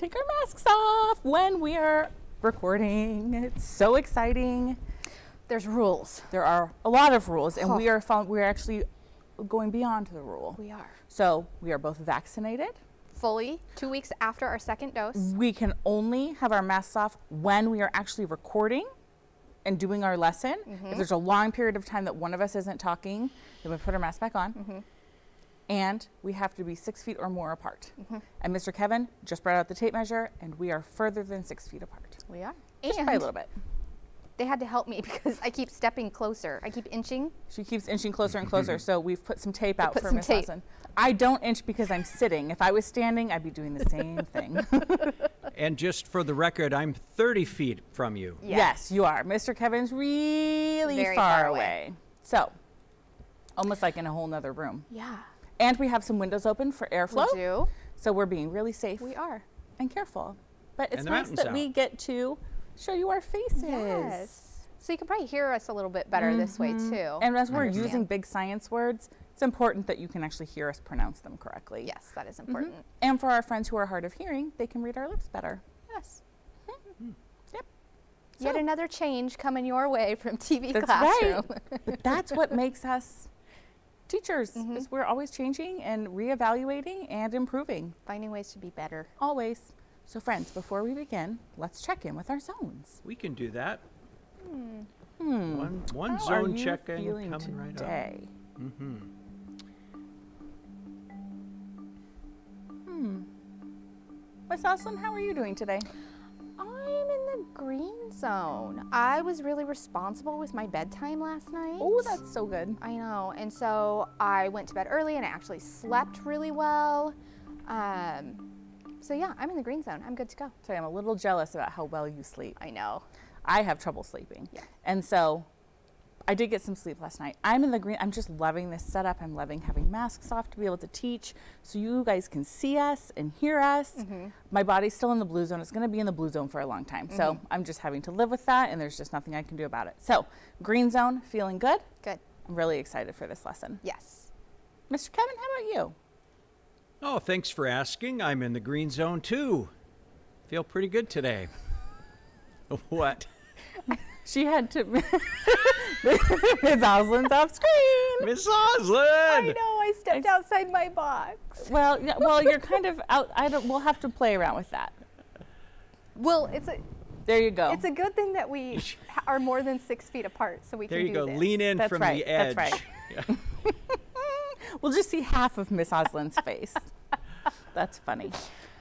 take our masks off when we are recording. It's so exciting. There's rules. There are a lot of rules, and Huh. we are found, we're actually going beyond the rule. We are. So we are both vaccinated. Fully, two weeks after our second dose. We can only have our masks off when we are actually recording and doing our lesson. If mm-hmm. there's a long period of time that one of us isn't talking, then we put our mask back on. Mm-hmm. And we have to be six feet or more apart. Mm-hmm. And Mr. Kevin just brought out the tape measure, and we are further than six feet apart. We are. Just and by a little bit. they had to help me because I keep stepping closer. I keep inching. She keeps inching closer and closer, so we've put some tape out put for some Miss tape. Lawson. I don't inch because I'm sitting. If I was standing, I'd be doing the same thing. And just for the record, I'm 30 feet from you. Yeah. Yes, you are. Mr. Kevin's really Very far, far away. away. So, almost like in a whole nother room. Yeah. And we have some windows open for airflow. We do. So we're being really safe We are. and careful. But it's nice that out. we get to show you our faces. Yes. So you can probably hear us a little bit better this way mm-hmm. too. Mm-hmm. And as we're using big science words, it's important that you can actually hear us pronounce them correctly. yes, that is mm-hmm. important. And for our friends who are hard of hearing, they can read our lips better. Yes. Mm-hmm. Yep. Yet So- another change coming your way from TV That's classroom. right. but that's what makes us teachers Mm-hmm. is we're always changing and reevaluating and improving Finding ways to be better. always so friends before we begin let's check in with our zones We can do that. hmm One, one How zone check-in feeling coming right up. today Mm-hmm. hmm miss Oslin, how are you doing today I'm in the green zone. I was really responsible with my bedtime last night. oh that's so good I know. And so I went to bed early and I actually slept really well. Um, so yeah, I'm in the green zone. I'm good to go. so i'm a little jealous about how well you sleep I know. i have trouble sleeping Yeah. and so I did get some sleep last night. I'm in the green. I'm just loving this setup. I'm loving having masks off to be able to teach so you guys can see us and hear us. Mm-hmm. My body's still in the blue zone. It's going to be in the blue zone for a long time. So Mm-hmm. I'm just having to live with that, and there's just nothing I can do about it. So, green zone, feeling good. Good. I'm really excited for this lesson. Yes. Mr. Kevin, how about you? Oh, thanks for asking. I'm in the green zone too. Feel pretty good today. what? She had to. Ms. Oslin's off screen. Miss I know. I stepped outside my box. Well, yeah, well, you're kind of out. I don't. We'll have to play around with that. Well, it's a There you go. it's a good thing that we are more than six feet apart, so we There can There you do go. this. Lean in That's from right, the edge. that's right. Yeah. We'll just see half of Miss Oslin's face. That's funny.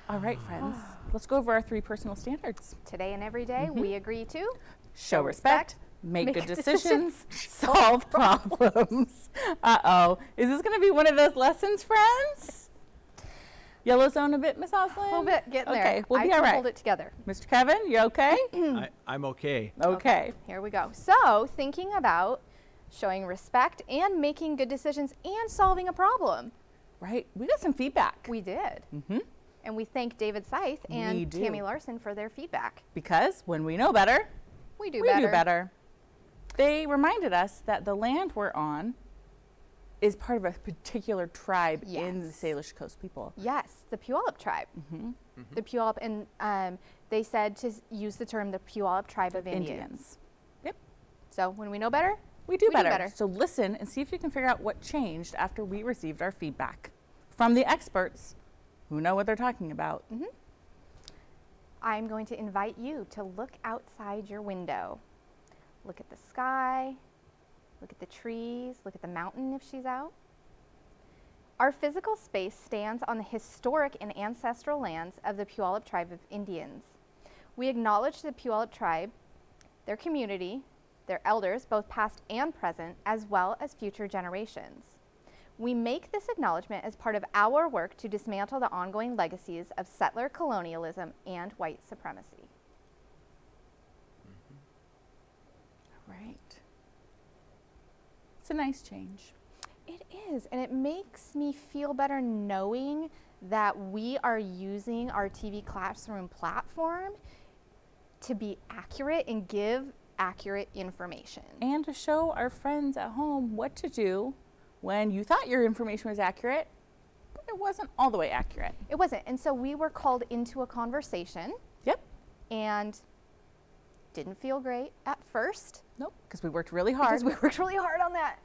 All right, friends, let's go over our three personal standards. Today and every day, we mm-hmm. agree to Show respect, make, make good good decisions, solve problems. Uh oh. Is this going to be one of those lessons, friends? Yellow zone a bit, Miss Oslin? a little bit getting there. Okay, we'll be can all right. hold it together. Mr. Kevin, you okay? I, I'm okay. okay. Here we go. So, thinking about showing respect and making good decisions and solving a problem. Right. We got some feedback. We did. Mhm. And we thank David Scythe and. Tammy Larson for their feedback. because when we know better, We do we better. do better. They reminded us that the land we're on is part of a particular tribe in the Salish Coast people. Yes, the Puyallup tribe. Mm-hmm. The Puyallup, and um, they said to use the term the Puyallup tribe of Indians. Indians. Yep. So when we know better, We do, We do better. better. So listen and see if you can figure out what changed after we received our feedback from the experts who know what they're talking about. I'm going to invite you to look outside your window. Look at the sky, look at the trees, look at the mountain if she's out. Our physical space stands on the historic and ancestral lands of the Puyallup tribe of Indians. We acknowledge the Puyallup tribe, their community, their elders, both past and present, as well as future generations. We make this acknowledgement as part of our work to dismantle the ongoing legacies of settler colonialism and white supremacy. Mm-hmm. Right. It's a nice change. It is, and it makes me feel better knowing that we are using our TV classroom platform to be accurate and give accurate information. And to show our friends at home what to do when you thought your information was accurate, but it wasn't all the way accurate. It wasn't. And so we were called into a conversation Yep. and didn't feel great at first Nope. Because we worked really hard. because we worked really hard on that.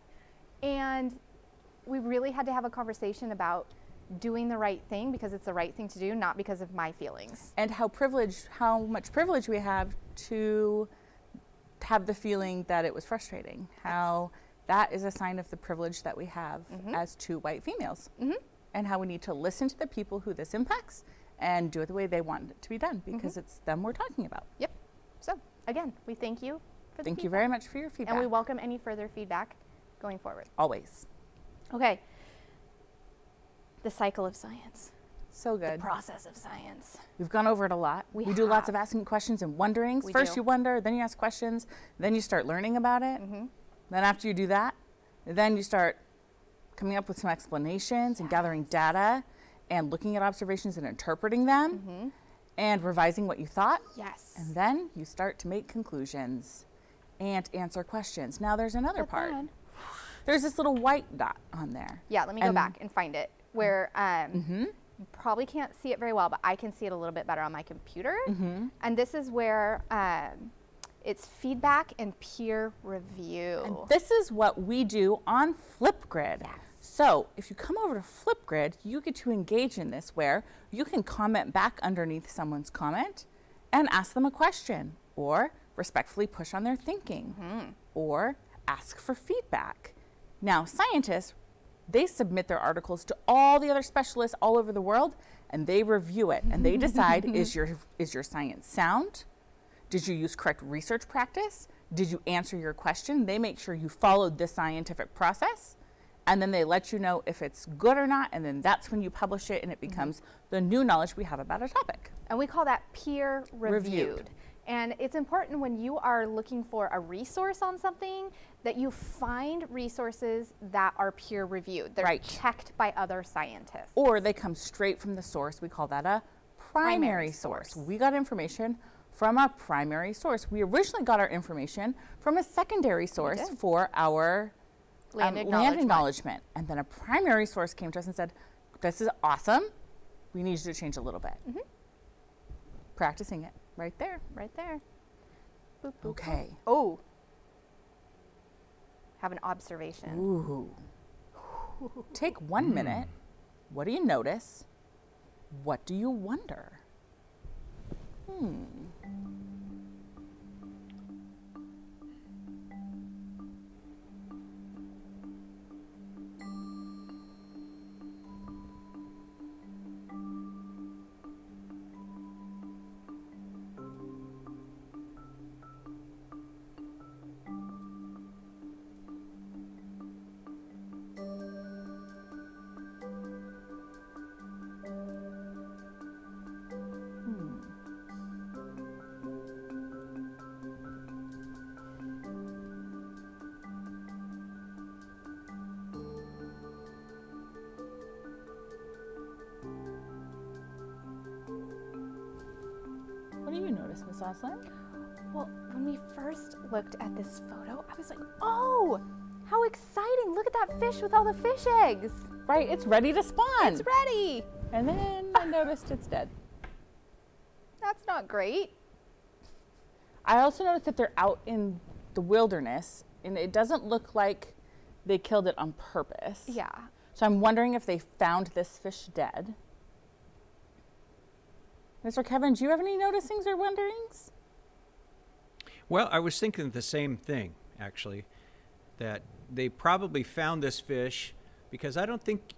And we really had to have a conversation about doing the right thing because it's the right thing to do, not because of my feelings. and how privileged, how much privilege we have to have the feeling that it was frustrating. How that is a sign of the privilege that we have mm-hmm. as two white females, mm-hmm. and how we need to listen to the people who this impacts and do it the way they want it to be done because mm-hmm. it's them we're talking about. Yep. So again, we thank you for the Thank you very much for your feedback. And we welcome any further feedback going forward. Always. Okay. The cycle of science, So good. the process of science. We've gone over it a lot. We do lots of asking questions and wonderings. We First do. you wonder, then you ask questions, then you start learning about it. Then after you do that, then you start coming up with some explanations and gathering data and looking at observations and interpreting them Mm-hmm. and revising what you thought. Yes. And then you start to make conclusions and answer questions. Now there's another part. There's this little white dot on there. Yeah, let me go back and find it where um, Mm-hmm. you probably can't see it very well, but I can see it a little bit better on my computer. Mm-hmm. And this is where um, it's feedback and peer review. And this is what we do on Flipgrid. Yes. So if you come over to Flipgrid, you get to engage in this where you can comment back underneath someone's comment and ask them a question or respectfully push on their thinking mm-hmm. or ask for feedback. Now, scientists, they submit their articles to all the other specialists all over the world and they review it and they decide is your is your science sound? Did you use correct research practice? Did you answer your question? They make sure you followed the scientific process. And then they let you know if it's good or not. And then that's when you publish it and it mm-hmm. becomes the new knowledge we have about a topic. And we call that peer reviewed. Reviewed. And it's important when you are looking for a resource on something that you find resources that are peer reviewed. They're Right. checked by other scientists. Or they come straight from the source. We call that a primary, Primary source. source. We got information from a primary source. We originally got our information from a secondary source for our Land um, acknowledgement. acknowledgement. And then a primary source came to us and said, This is awesome. We need you to change a little bit. Mm-hmm. Practicing it right there. Right there. Boop, boop, boop. Okay. Oh. Have an observation. Ooh. Take one minute. What do you notice? What do you wonder? Hmm. Do you Miss Oslin? Well, when we first looked at this photo, I was like, oh, how exciting. Look at that fish with all the fish eggs. Right, it's ready to spawn. It's ready. and then I noticed it's dead. That's not great. I also noticed that they're out in the wilderness, and it doesn't look like they killed it on purpose. Yeah. So I'm wondering if they found this fish dead. Mr. Kevin, do you have any noticings or wonderings? Well, I was thinking the same thing, actually, that they probably found this fish because I don't think,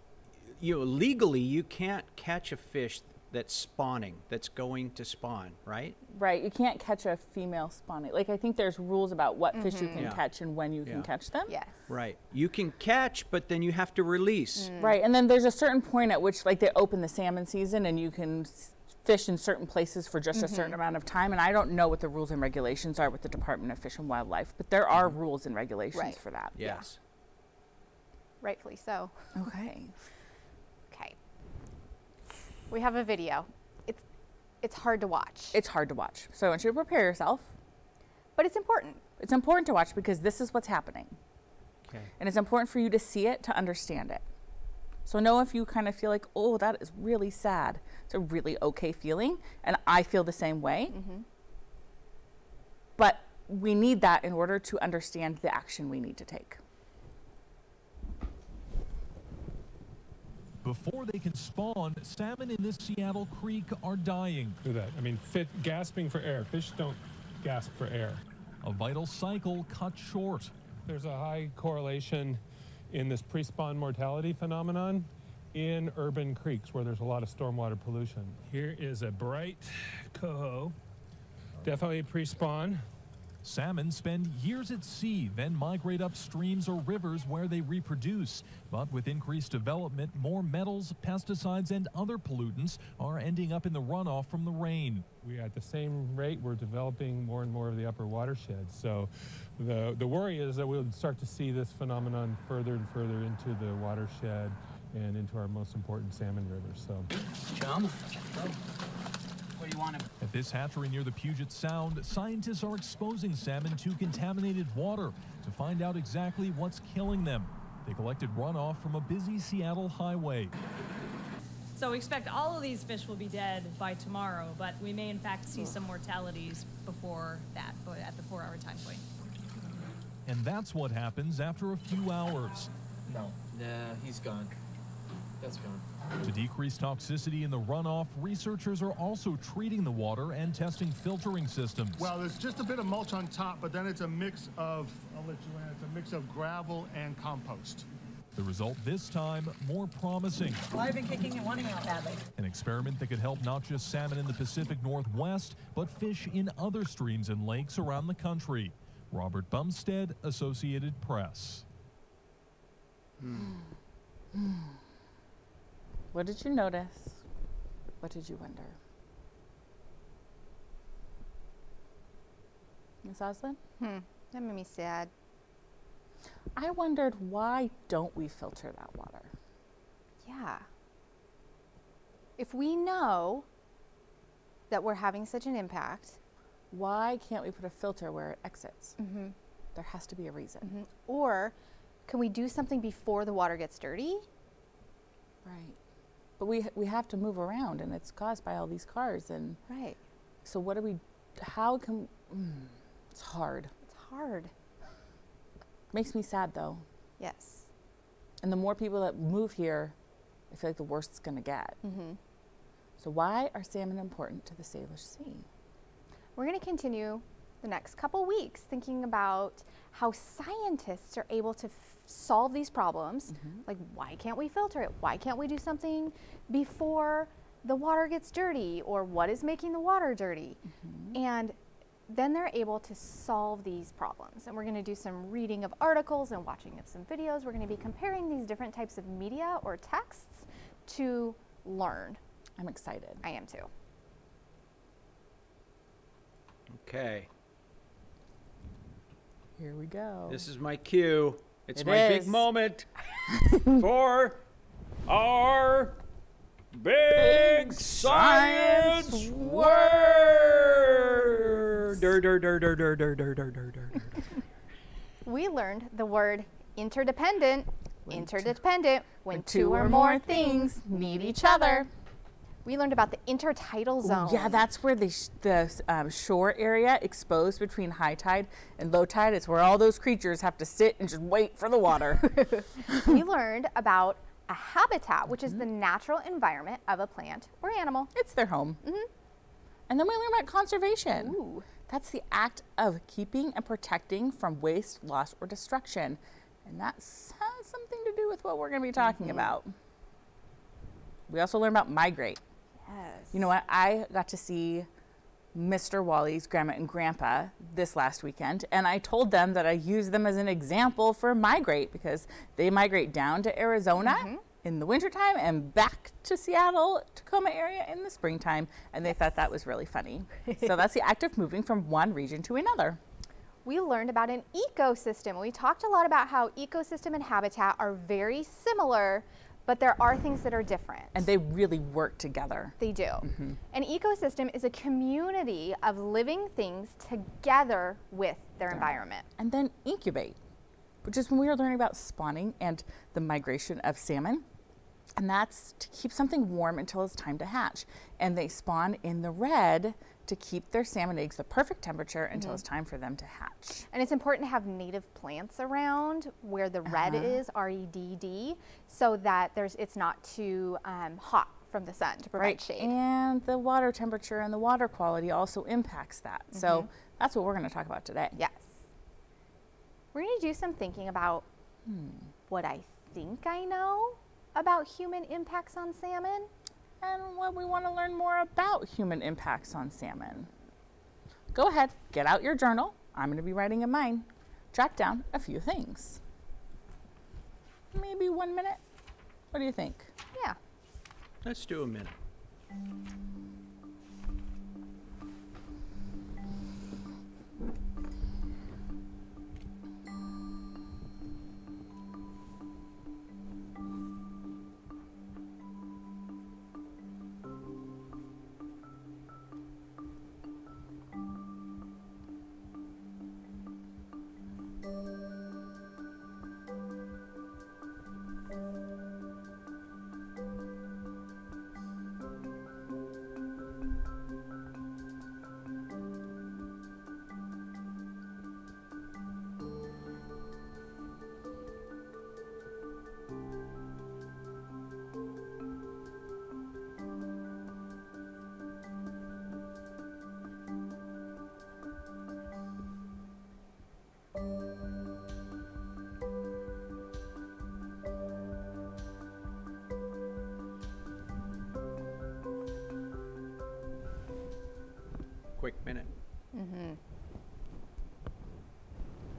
you know, legally you can't catch a fish that's spawning, that's going to spawn, right? Right, you can't catch a female spawning. Like I think there's rules about what fish you can Yeah. catch and when you can catch them. Yes. Right. You can catch, but then you have to release. Right, and then there's a certain point at which like they open the salmon season and you can s- fish in certain places for just a certain mm-hmm. amount of time. And I don't know what the rules and regulations are with the Department of Fish and Wildlife, but there are mm-hmm. rules and regulations Right. for that. Yes. Rightfully so. Okay. Okay. We have a video. It's it's hard to watch, It's hard to watch, so I want you to prepare yourself. but it's important. It's important to watch because this is what's happening. Okay. And it's important for you to see it to understand it. So know if you kind of feel like, oh, that is really sad. It's a really okay feeling. And I feel the same way. Mm-hmm. But we need that in order to understand the action we need to take. Before they can spawn, salmon in this Seattle creek are dying. do that. I mean, fit, gasping for air. Fish don't gasp for air. A vital cycle cut short. There's a high correlation in this pre-spawn mortality phenomenon in urban creeks where there's a lot of stormwater pollution. Here is a bright coho, definitely pre-spawn. Salmon spend years at sea, then migrate up streams or rivers where they reproduce. But with increased development, more metals, pesticides, and other pollutants are ending up in the runoff from the rain. We at the same rate we're developing more and more of the upper watersheds. So the the worry is that we'll start to see this phenomenon further and further into the watershed and into our most important salmon rivers. So Chum? What do you want to? At this hatchery near the Puget Sound, scientists are exposing salmon to contaminated water to find out exactly what's killing them. They collected runoff from a busy Seattle highway. So we expect all of these fish will be dead by tomorrow, but we may in fact see some mortalities before that, but at the four-hour time point. And that's what happens after a few hours. No. Nah, he's gone. That's gone. To decrease toxicity in the runoff, researchers are also treating the water and testing filtering systems. Well, there's just a bit of mulch on top, but then it's a mix of, I'll let you in, it's a mix of gravel and compost. The result this time more promising. Well, I've been kicking and wanting out badly. An experiment that could help not just salmon in the Pacific Northwest, but fish in other streams and lakes around the country. Robert Bumstead, Associated Press. Hmm. Hmm. What did you notice? What did you wonder? Ms. Oslin? Hmm, that made me sad. I wondered why don't we filter that water? Yeah. If we know that we're having such an impact, Why can't we put a filter where it exits? Mm-hmm. There has to be a reason. or can we do something before the water gets dirty? Right. But we we have to move around, and it's caused by all these cars. And Right. so, what do we? How can? Mm, it's hard. It's hard. Makes me sad though. Yes. And the more people that move here, I feel like the worse it's going to get. Mm-hmm. So, why are salmon important to the Salish Sea? We're going to continue the next couple weeks thinking about how scientists are able to f- solve these problems. Mm-hmm. Like, why can't we filter it? Why can't we do something before the water gets dirty? Or what is making the water dirty? Mm-hmm. And then they're able to solve these problems. And we're going to do some reading of articles and watching of some videos. We're going to be comparing these different types of media or texts to learn. I'm excited. I am too. Okay. Here we go. This is my cue. It's it my is. big moment for our big, science, science word. we learned the word interdependent, interdependent when, when two or more things need each other. We learned about the intertidal zone. Yeah, that's where the, sh- the um, shore area exposed between high tide and low tide is where all those creatures have to sit and just wait for the water. we learned about a habitat, which is mm-hmm. the natural environment of a plant or animal. it's their home. Mm-hmm. And then we learned about conservation. Ooh. That's the act of keeping and protecting from waste, loss, or destruction. And that has something to do with what we're going to be talking mm-hmm. about. We also learn about migrate. Yes. You know what? I got to see Mr. Wally's grandma and grandpa this last weekend, and I told them that I use them as an example for migrate because they migrate down to Arizona mm-hmm. in the wintertime and back to Seattle, Tacoma area in the springtime, and they thought that was really funny. so that's the act of moving from one region to another. we learned about an ecosystem. We talked a lot about how ecosystem and habitat are very similar, but there are things that are different. And they really work together. They do. Mm-hmm. An ecosystem is a community of living things together with their environment. And then incubate. which is when we were learning about spawning and the migration of salmon. And that's to keep something warm until it's time to hatch. And they spawn in the redd to keep their salmon eggs the perfect temperature until it's time for them to hatch. And it's important to have native plants around where the redd Uh-huh. is, R E D D, so that there's it's not too um, hot from the sun to provide shade. And the water temperature and the water quality also impacts that. So that's what we're going to talk about today. Yes. We're going to do some thinking about Hmm. what I think I know about human impacts on salmon. And what we want to learn more about human impacts on salmon. Go ahead, get out your journal. I'm going to be writing in mine. Track down a few things. Maybe one minute. What do you think? Yeah. Let's do a minute.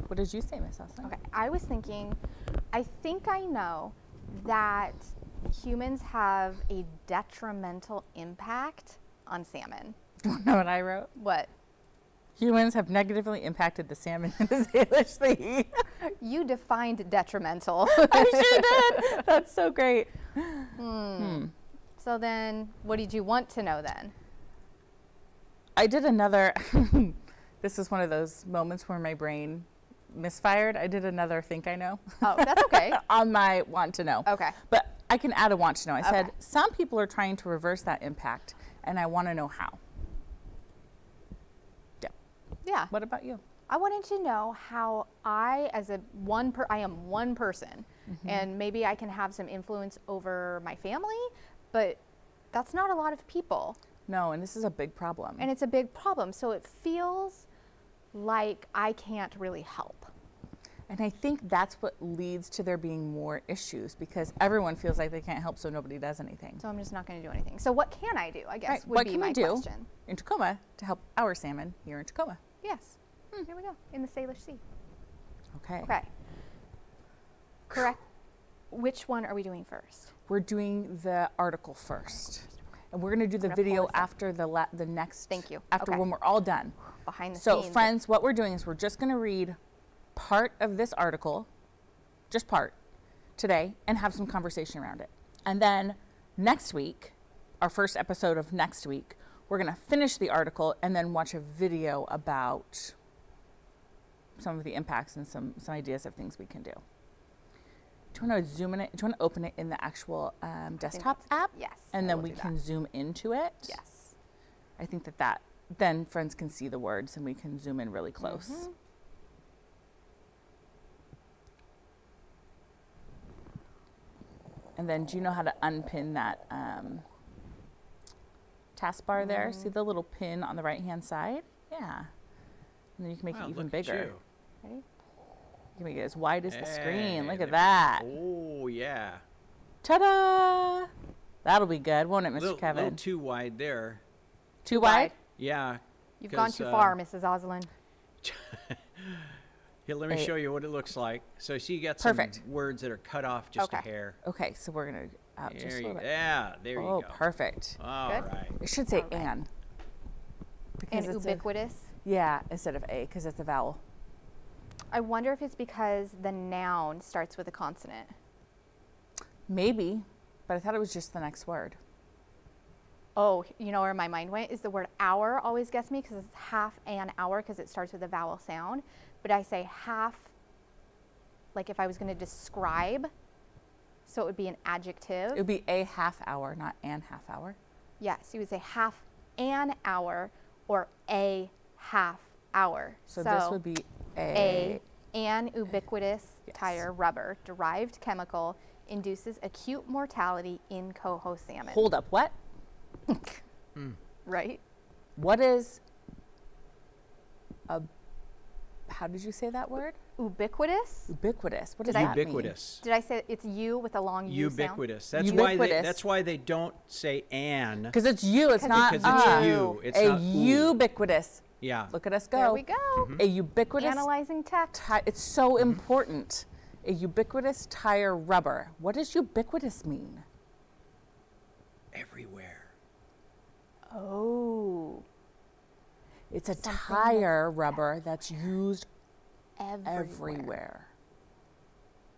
What did you say, Miss Austin? Okay. I was thinking, I think I know that humans have a detrimental impact on salmon. Do you know what I wrote? What? Humans have negatively impacted the salmon in the Salish Sea. You defined detrimental. I sure did. That's so great. Hmm. so then, what did you want to know then? I did another. this is one of those moments where my brain misfired. I did another think I know Oh, that's okay. on my want to know. Okay. But I can add a want to know. I said some people are trying to reverse that impact, and I want to know how. Yeah. Yeah. What about you? I wanted to know how I, as a one per, I am one person, mm-hmm. and maybe I can have some influence over my family, but that's not a lot of people, No, and this is a big problem. and it's a big problem. So it feels like I can't really help. And I think that's what leads to there being more issues because everyone feels like they can't help, so nobody does anything. So I'm just not going to do anything. So what can I do? I guess Right, would what be can my we do question. in Tacoma to help our salmon here in Tacoma? Yes. Hmm. Here we go in the Salish Sea. Okay. Okay. Correct. Which one are we doing first? We're doing the article first. And we're going to do the video after the la- the next Thank you. after Okay. when we're all done. Behind the So scenes. friends, what we're doing is we're just going to read part of this article, just part today and have some conversation around it. And then next week, our first episode of next week, we're going to finish the article and then watch a video about some of the impacts and some some ideas of things we can do. Do you want to zoom in it? Do you want to open it in the actual um, desktop app? yes, And then we that. can zoom into it. Yes. I think that that then friends can see the words and we can zoom in really close. Mm-hmm. And then do you know how to unpin that um, taskbar there? Mm-hmm. See the little pin on the right hand side? Yeah. And then you can make Wow, it even look at bigger. you. Ready? You can make it as wide as the screen. Look at that. Oh yeah. Ta da! That'll be good, won't it, Mr. Little, Kevin? little too wide there. Too wide? Yeah. You've gone too uh, far, Mrs. Oslin. Here, let me Hey. show you what it looks like. So, see, you got some Perfect. words that are cut off just a Okay. hair. Okay, so we're going to out just There a you, little bit. yeah, there oh, you go. perfect. All Good. right. It should say All right. and. And it's a- ubiquitous. yeah, instead of a, because it's a vowel. I wonder if it's because the noun starts with a consonant. Maybe, but I thought it was just the next word. Oh, you know where my mind went is the word hour always gets me because it's half an hour because it starts with a vowel sound. But I say half like if I was going to describe, so it would be an adjective. It would be a half hour, not an half hour. yes, you would say half an hour or a half hour. So, this would be a, a an ubiquitous Yes. tire rubber derived chemical induces acute mortality in coho salmon. hold up. What? right? What is a? How did you say that word? Ubiquitous. Ubiquitous. What does Did I- that mean? Ubiquitous. Did I say it's U with a long U sound? Ubiquitous. That's why they. That's why they don't say an. Because it's you. It's not Because uh, it's you. It's a not ooh. ubiquitous. Yeah. Look at us go. There we go. Mm-hmm. A ubiquitous. Analyzing text. ti- it's so important. A ubiquitous tire rubber. What does ubiquitous mean? Everywhere. Oh, It's a Something tire rubber that's used everywhere. everywhere.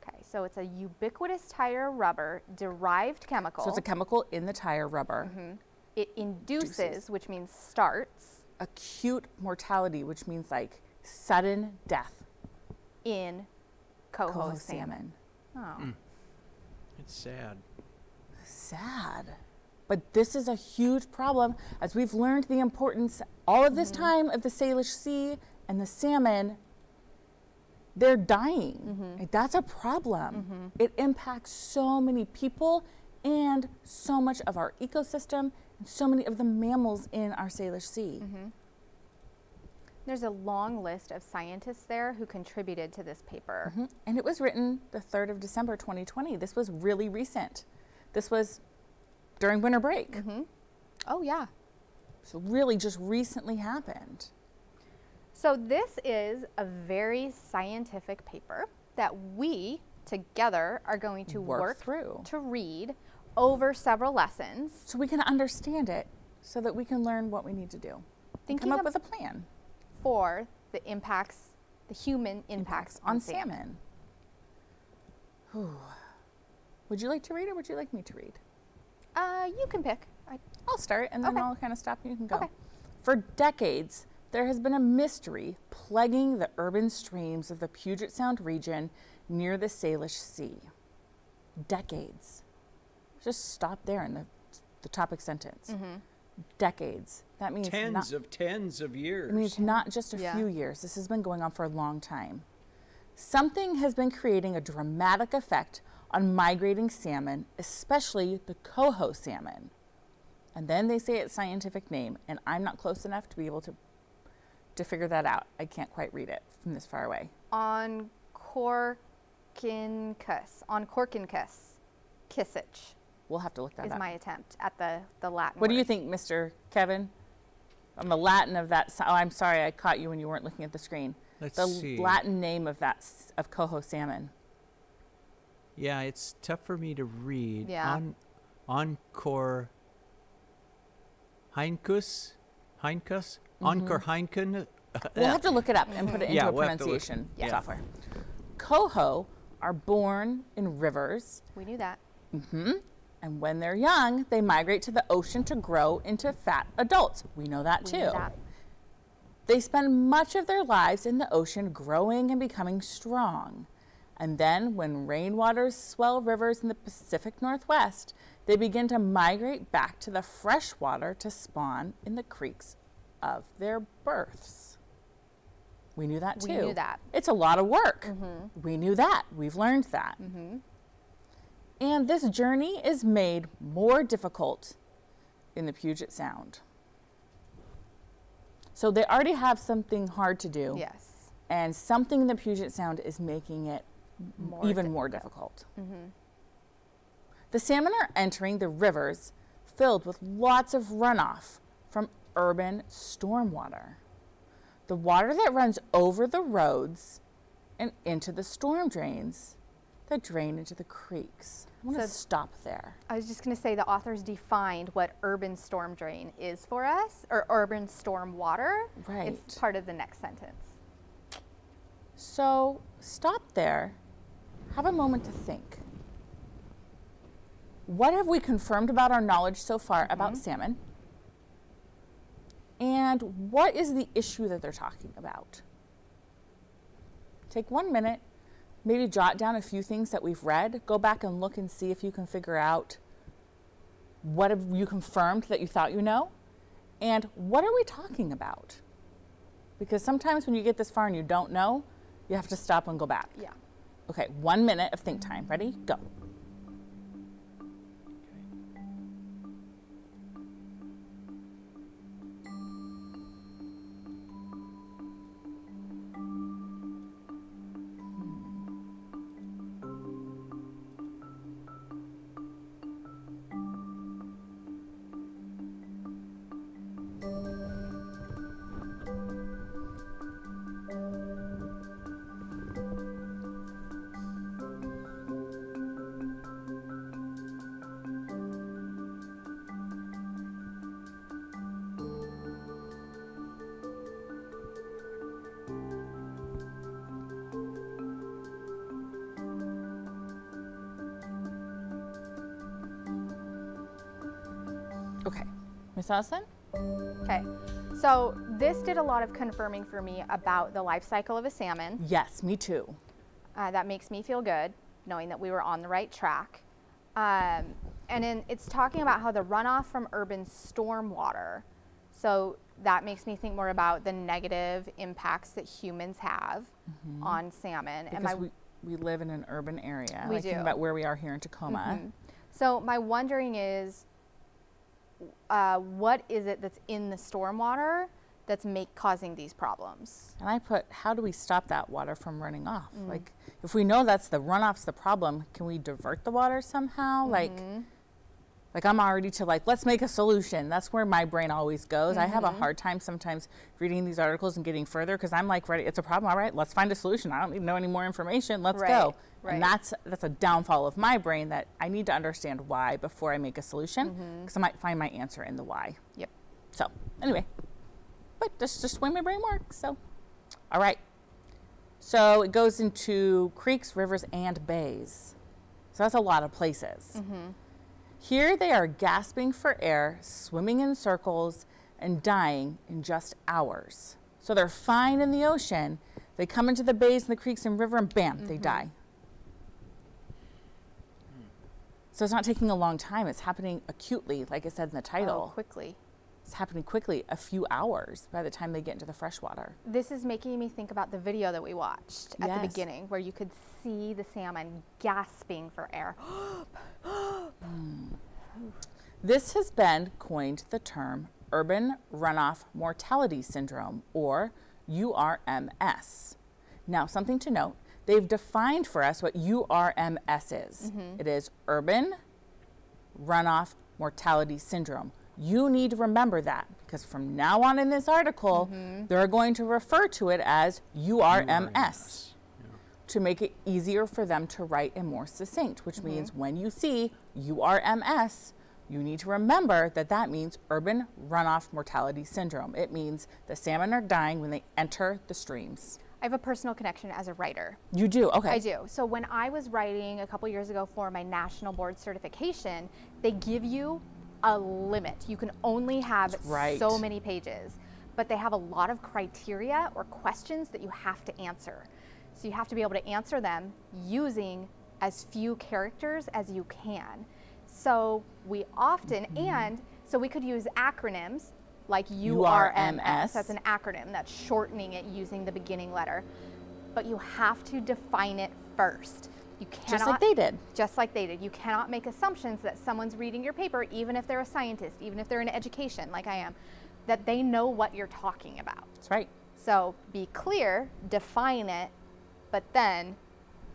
Okay, so it's a ubiquitous tire rubber derived chemical. So it's a chemical in the tire rubber. Mm-hmm. it induces, Induces. which means starts, Acute mortality, which means like sudden death. in coho, Coho salmon. salmon. Oh. Mm. It's sad. sad. But this is a huge problem as we've learned the importance all of this mm-hmm. time of the Salish Sea and the salmon. They're dying. Mm-hmm. Like, that's a problem. Mm-hmm. It impacts so many people and so much of our ecosystem and so many of the mammals in our Salish Sea. There's a long list of scientists there who contributed to this paper. Mhm. And it was written the 3rd of December 2020. This was really recent. This was during winter break. Mm-hmm. Oh, yeah. So, really, just recently happened. So, this is a very scientific paper that we together are going to Work work, through. to read over several lessons. so we can understand it so that we can learn what we need to do Thinking come up with a plan for the impacts, the human impacts, on salmon. Whew. Would you like to read or would you like me to read? Uh, you can pick. I, I'll start and then Okay. I'll kind of stop and you can go. Okay. For decades, there has been a mystery plaguing the urban streams of the Puget Sound region near the Salish Sea. Decades. Just stop there in the, the topic sentence. Decades. That means Tens not, of tens of years. It means not just a Yeah. few years. This has been going on for a long time. Something has been creating a dramatic effect on migrating salmon, especially the coho salmon. And then they say its scientific name, and I'm not close enough to be able to to figure that out. I can't quite read it from this far away. on Corkincus, on Corkincus, Kissich We'll have to look that is up. Is my attempt at the, the Latin what do you think, Mr. Kevin? On the Latin of that, oh, I'm sorry, I caught you when you weren't looking at the screen. Let's the see. Latin name of that of coho salmon. Yeah, it's tough for me to read. Yeah. On, encore. Heinkus? Heinkus? Encore Heinken? We'll have to look it up and put it into Yeah, a we'll have to look- pronunciation yeah. software. Coho are born in rivers, We knew that. Mm-hmm. and when they're young, they migrate to the ocean to grow into fat adults. We know that We too. knew that. They spend much of their lives in the ocean growing and becoming strong. And then, when rainwaters swell rivers in the Pacific Northwest, they begin to migrate back to the fresh water to spawn in the creeks of their births. We knew that too. We knew that. It's a lot of work. Mm-hmm. We knew that. We've learned that. Mm-hmm. And this journey is made more difficult in the Puget Sound. So they already have something hard to do. Yes. And something in the Puget Sound is making it More even more difficult. Mm-hmm. The salmon are entering the rivers filled with lots of runoff from urban stormwater. The water that runs over the roads and into the storm drains that drain into the creeks. I'm going to So- stop there. I was just going to say the authors defined what urban storm drain is for us, or urban storm water. Right. It's part of the next sentence. So stop there. Have a moment to think. What have we confirmed about our knowledge so far about mm-hmm. salmon? And what is the issue that they're talking about? Take one minute maybe jot down a few things that we've read. Go back and look and see if you can figure out what have you confirmed that you thought you know and what are we talking about? Because sometimes when you get this far and you don't know, you have to stop and go back. Yeah. Okay, one minute of think time. Ready? Go. Miss Okay. So this did a lot of confirming for me about the life cycle of a salmon. Yes, me too. Uh, that makes me feel good, knowing that we were on the right track. Um, and then it's talking about how the runoff from urban stormwater. So that makes me think more about the negative impacts that humans have on salmon. Because we, we live in an urban area. We like do. about where we are here in Tacoma. Mhm. So my wondering is, uh, what is it that's in the stormwater that's make causing these problems? And I put, how do we stop that water from running off? Mm. Like, if we know that's the runoff's the problem, can we divert the water somehow? Mm-hmm. like I'm already to like, let's make a solution. That's where my brain always goes. I have a Mm-hmm. hard time sometimes reading these articles and getting further because I'm like, ready, it's a problem. All right, let's find a solution. I don't need to know any more information. Let's Right, go. right. And that's that's a downfall of my brain that I need to understand why before I make a solution because I might find my answer in the why. Mm-hmm. Yep. So anyway, but that's just the way my brain works. So, all right. So it goes into creeks, rivers, and bays. So that's a lot of places. Here they are gasping for air, swimming in circles, and dying in just hours. So they're fine in the ocean. They come into the bays and the creeks and river, and bam, they mm-hmm. die. So it's not taking a long time. It's happening acutely, like I said in the oh, title. Oh, quickly. It's happening quickly, a few hours by the time they get into the freshwater. This is making me think about the video that we watched at the beginning, where you could see the salmon gasping for air. This has been coined the term urban runoff mortality syndrome or URMS. Now, something to note, they've defined for us what URMS is. Mm-hmm. It is urban runoff mortality syndrome. You need to remember that because from now on in this article, mm-hmm. they're going to refer to it as URMS to make it easier for them to write and more succinct, which mm-hmm. means when you see URMS, you need to remember that that means urban runoff mortality syndrome. It means the salmon are dying when they enter the streams. I have a personal connection as a writer. You do, okay. I do. So when I was writing a couple years ago for my national board certification, they give you a limit. You can only have right. so many pages, but they have a lot of criteria or questions that you have to answer. So you have to be able to answer them using as few characters as you can. So we often, mm-hmm. and so we could use acronyms like. URMS. That's an acronym that's shortening it using the beginning letter. But you have to define it first. You cannot, Just like they did. just like they did. You cannot make assumptions that someone's reading your paper, even if they're a scientist, even if they're in education, like I am, that they know what you're talking about. That's right. So be clear, define it, but then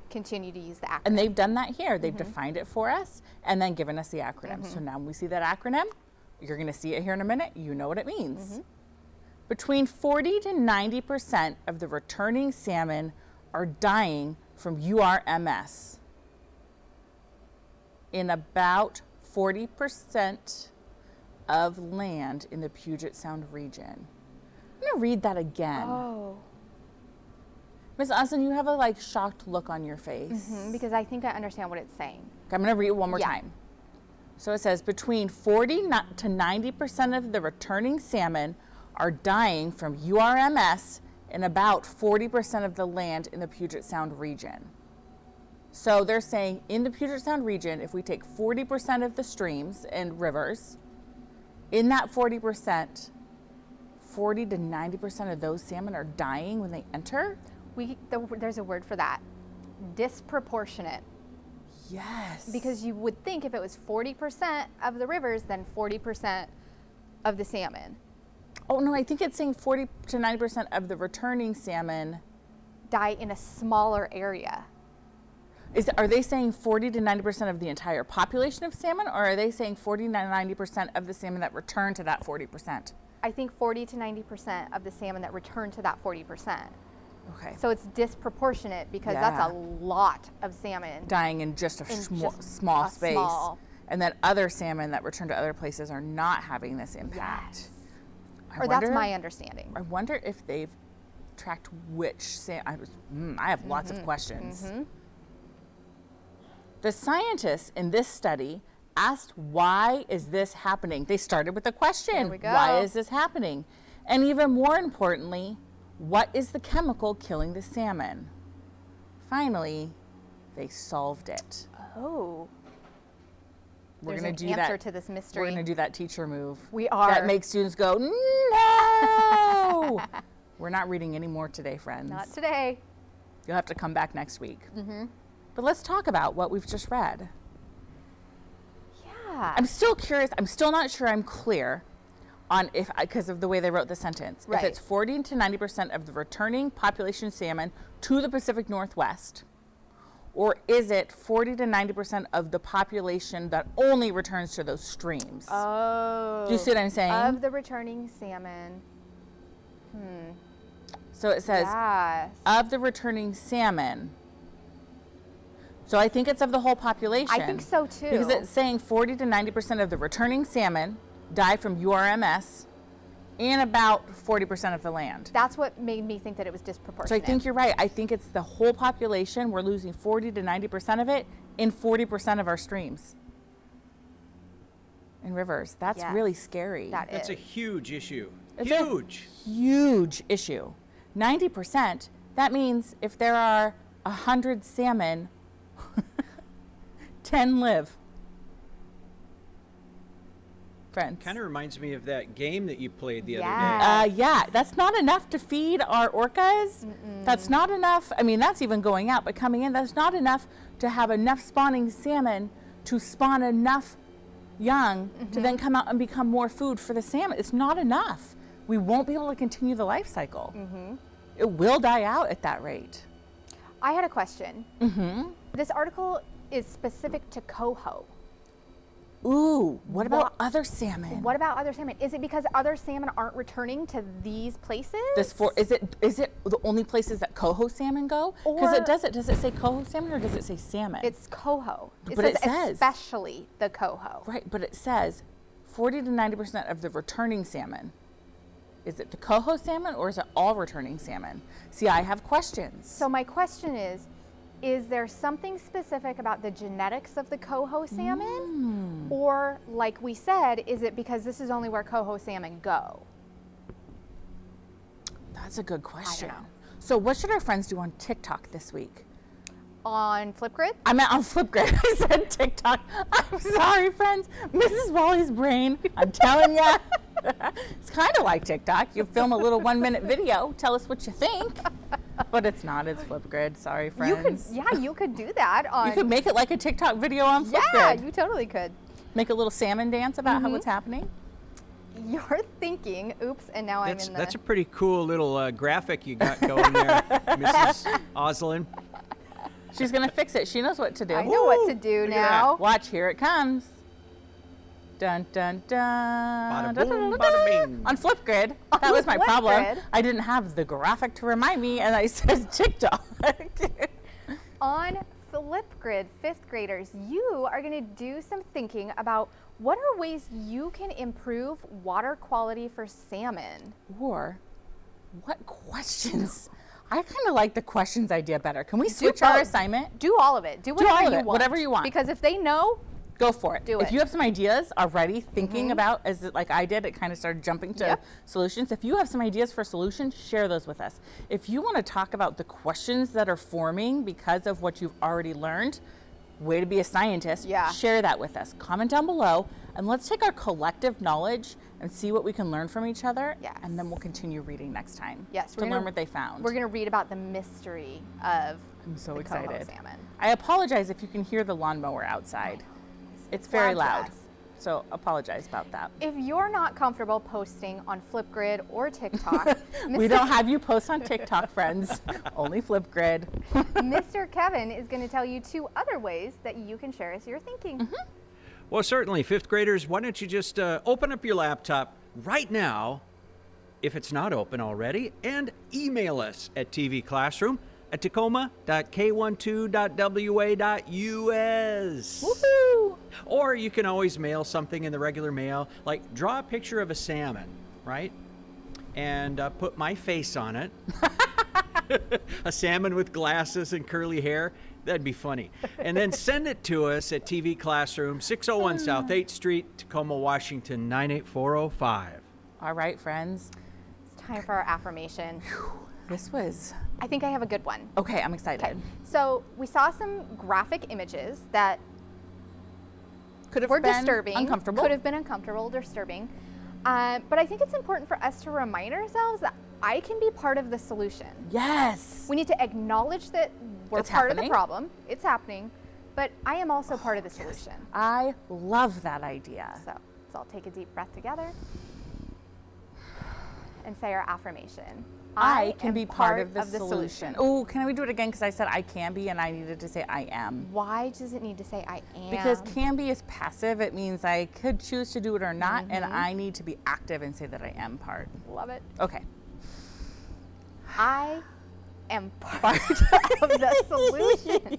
continue to use the acronym. And they've done that here. They've mm-hmm. defined it for us and then given us the acronym. So mm-hmm. now we see that acronym, you're going to see it here in a minute. You know what it means. Mm-hmm. Between 40 to 90% of the returning salmon are dying from URMS. In about 40% of land in the Puget Sound region. I'm going to read that again. oh, Ms. Austin, you have a like shocked look on your face. Mm -hmm, because I think I understand what it's saying. Okay, I'm going to read it one more Yeah. time. So it says between 40 to 90% of the returning salmon are dying from URMS in about 40% of the land in the Puget Sound region. So they're saying in the Puget Sound region, if we take 40% of the streams and rivers, in that 40%, 40 to 90% of those salmon are dying when they enter. We, the, there's a word for that disproportionate. Yes. Because you would think if it was 40% of the rivers, then 40% of the salmon. Oh, no, I think it's saying 40 to 90% of the returning salmon die in a smaller area. Is, are they saying 40 to 90% of the entire population of salmon, or are they saying 40 to 90% of the salmon that return to that 40%? I think 40 to 90% of the salmon that return to that 40%. Okay. So it's disproportionate because Yeah. that's a lot of salmon. Dying in just a In sm- just small a space. small- And then other salmon that return to other places are not having this impact. Yes. I Or that's my understanding. I wonder if they've tracked which salmon. I, was, mm, I have lots Mm-hmm. of questions. The scientists in this study asked, why is this happening? They started with a question. Why is this happening? And even more importantly, what is the chemical killing the salmon? Finally, they solved it. Oh. We're There's gonna an do answer that. to this mystery. We're going to do that teacher move. We are. That makes students go, no! We're not reading any more today, friends. Not today. You'll have to come back next week. Mm-hmm. But let's talk about what we've just read. Yeah. I'm still curious. I'm still not sure I'm clear on if, because of the way they wrote the sentence. Right. If it's 40 to 90% of the returning population salmon to the Pacific Northwest, or is it 40 to 90% of the population that only returns to those streams? oh. Do you see what I'm saying? Of the returning salmon. Hmm. So it says Yes. of the returning salmon. So I think it's of the whole population. I think so too. Because it's saying 40 to 90% of the returning salmon die from URMS and about 40% of the land. That's what made me think that it was disproportionate. So I think you're right. I think it's the whole population. We're losing 40 to 90% of it in 40% of our streams and rivers. That's Yes. really scary. that That's a huge issue. It's a huge. huge issue. 90%, that means if there are 100 salmon, 10 live. Friends. Kind of reminds me of that game that you played the Yes. other day. Uh, yeah, that's not enough to feed our orcas. That's not enough. I mean, that's even going out, but coming in, that's not enough to have enough spawning salmon to spawn enough young to then come out and become more food for the salmon. It's not enough. We won't be able to continue the life cycle. It will die out at that rate. I had a question. Mm-hmm. This article is specific to coho. Ooh, what about What- other salmon? What about other salmon? Is it because other salmon aren't returning to these places? this for is it is it the only places that coho salmon go? Because it does it does it say coho salmon or does it say salmon? It's coho. It But says it says- especially the coho. Right, but it says 40 to 90% of the returning salmon. Is it the coho salmon or is it all returning salmon? See, I have questions. So my question is, is there something specific about the genetics of the coho salmon? Hmm. Or like we said, is it because this is only where coho salmon go? That's a good question. So, what should our friends do on TikTok this week? On Flipgrid? I meant on Flipgrid. I said TikTok. I'm sorry, friends. Mrs. Wally's brain. I'm telling you. it's kind of like TikTok. You film a little one minute video, tell us what you think. But it's not. It's Flipgrid. Sorry, You could, friends. yeah, you could do that on. You could make it like a TikTok video on Flipgrid. yeah, you totally could. Make a little salmon dance about Mm-hmm. how what's happening. You're thinking, oops, and now That's, I'm in the. that's a pretty cool little uh, graphic you got going there, Mrs. Oslin. She's gonna fix it. She knows what to do. I know what to do Look at now. Watch, here it comes. Dun dun dun. Bada boom, bada bing. On Flipgrid. That was my problem. I didn't have the graphic to remind me, and I said TikTok. On Flipgrid, fifth graders, you are going to do some thinking about what are ways you can improve water quality for salmon. or what questions? I kind of like the questions idea better. Can we switch our both. assignment? Do all of it. Do Do whatever all of you it, want. whatever you want. Because if they know, Go for it. Do if it. you have some ideas already thinking mm-hmm. about, as like I did, it kind of started jumping to Yep. solutions. If you have some ideas for solutions, share those with us. If you want to talk about the questions that are forming because of what you've already learned, way to be a scientist, Yeah. share that with us. Comment down below and let's take our collective knowledge and see what we can learn from each other. Yes. And then we'll continue reading next time. Yes, To we're gonna- learn what they found. We're going to read about the mystery of I'm so excited. salmon. I apologize if you can hear the lawnmower outside. It's very Loud loud. So apologize about that. If you're not comfortable posting on Flipgrid or TikTok, We don't have you post on TikTok, friends. Only Flipgrid. Mr. Kevin is going to tell you two other ways that you can share us your thinking. Mm-hmm. Well, certainly, fifth graders, why don't you just uh, open up your laptop right now, if it's not open already, and email us at TV Classroom at tacoma.k12.wa.us. Woohoo! Or you can always mail something in the regular mail, like draw a picture of a salmon, right? And uh, put my face on it. a salmon with glasses and curly hair. That'd be funny. And then send it to us at TV Classroom, 601 South 8th Street, Tacoma, Washington, 98405. All right, friends. It's time for our affirmation. This was I think I have a good one. okay. I'm excited. So we saw some graphic images that Could have were been disturbing, uncomfortable. could have been uncomfortable, disturbing. Uh, but I think it's important for us to remind ourselves that I can be part of the solution. Yes. We need to acknowledge that we're It's part of the problem. It's happening, but I am also part of the solution. I love that idea. So let's all take a deep breath together and say our affirmation. I, can be part, of the, solution. Oh, can we do it again? Because I said I can be, and I needed to say I am. Why does it need to say I am? Because can be is passive. It means I could choose to do it or not, and Mm-hmm. I need to be active and say that I am part. love it. Okay. I am part of the solution.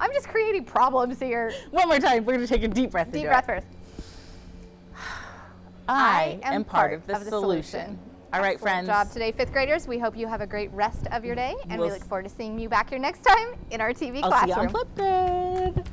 I'm just creating problems here. One more time. We're going to take a deep breath. Deep breath it. first. I, am part of the, solution. All right, friends. job today, fifth graders. We hope you have a great rest of your day, and We'll we look forward to seeing you back here next time in our TV I'll see you classroom. on Flipgrid.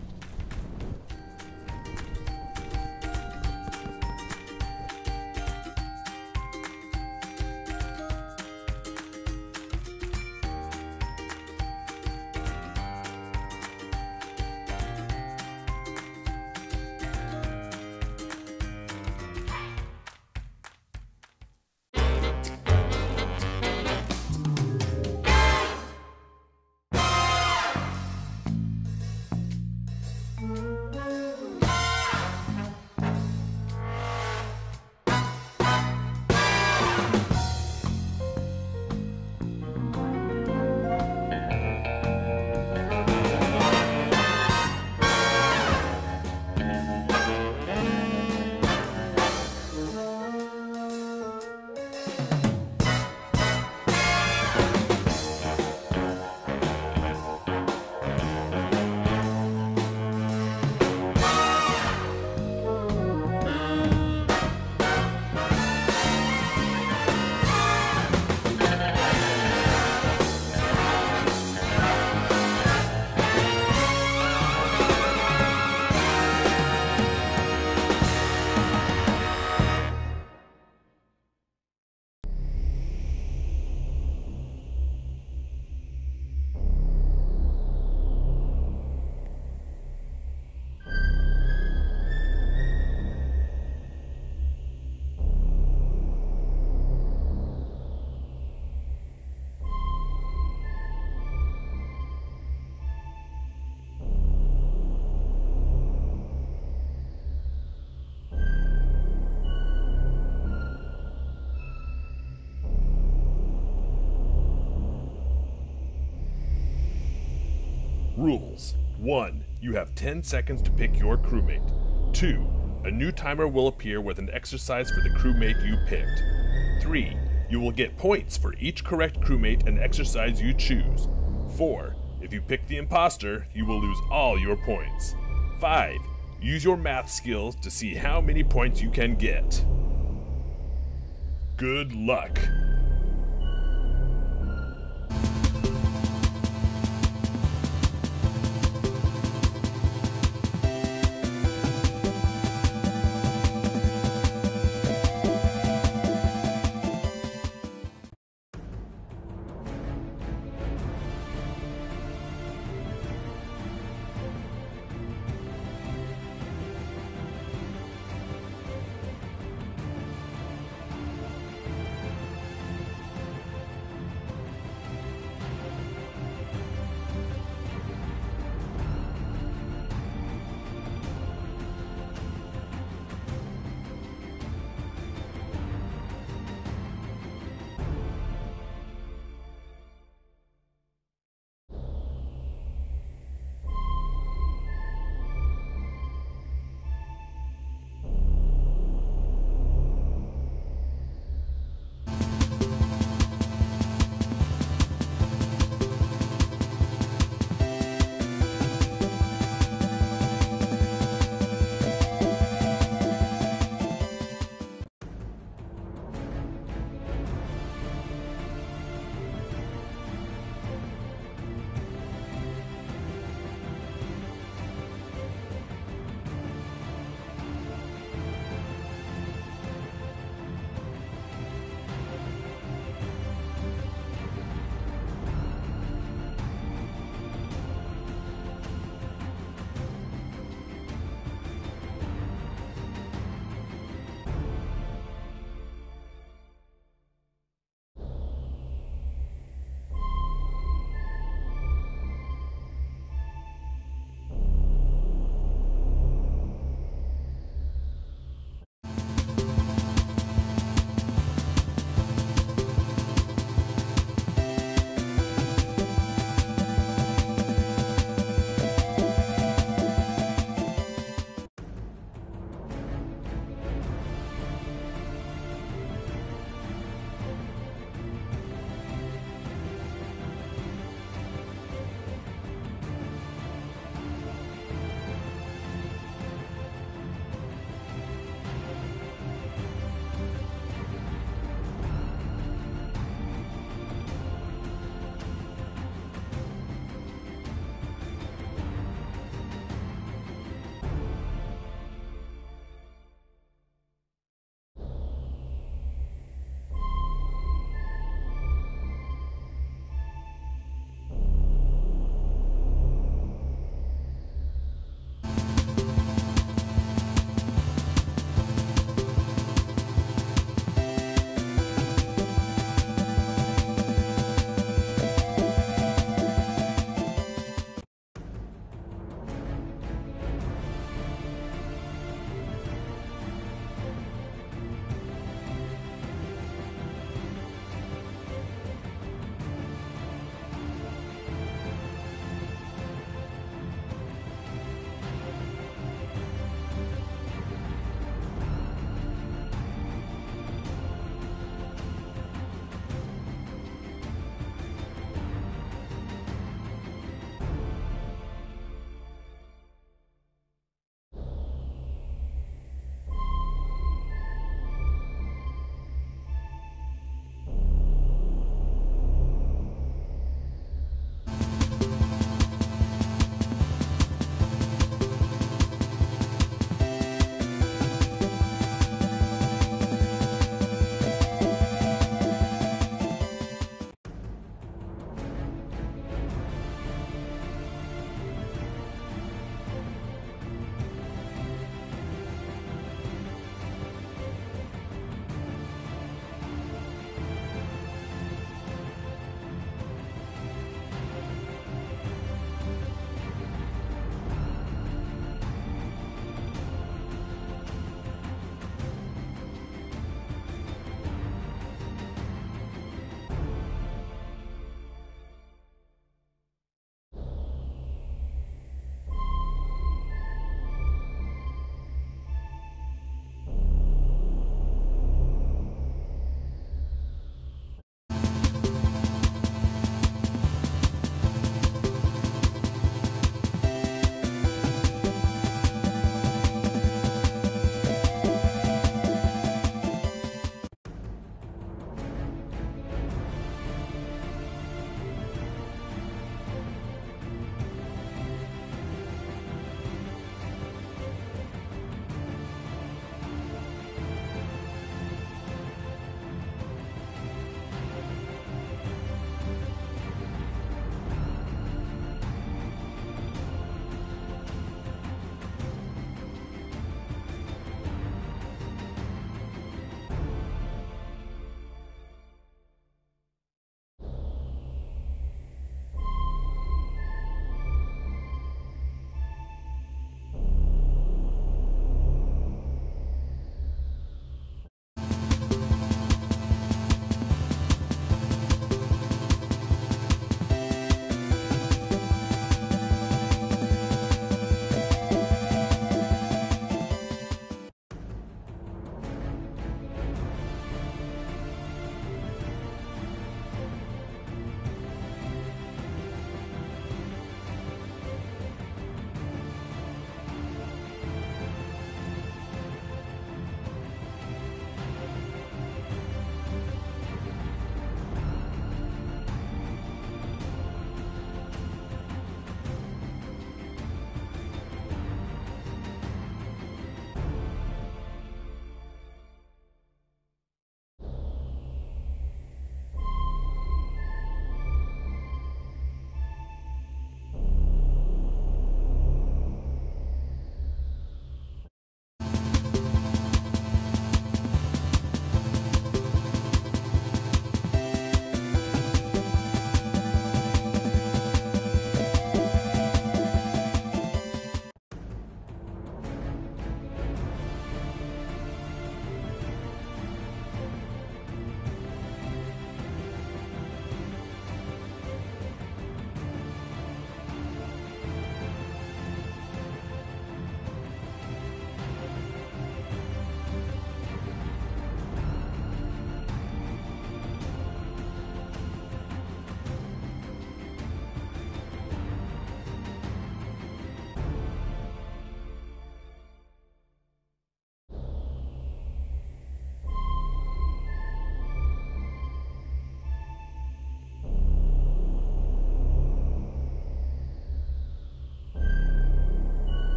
1. You have 10 seconds to pick your crewmate. 2. A new timer will appear with an exercise for the crewmate you picked. 3. You will get points for each correct crewmate and exercise you choose. 4. If you pick the imposter, you will lose all your points. 5. Use your math skills to see how many points you can get. Good luck.